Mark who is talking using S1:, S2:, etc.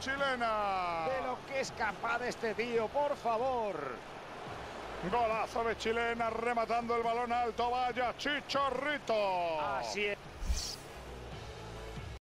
S1: chilena.
S2: De lo que es capaz este tío, por favor.
S1: Golazo de chilena rematando el balón alto. Vaya chichorrito.
S2: Así es.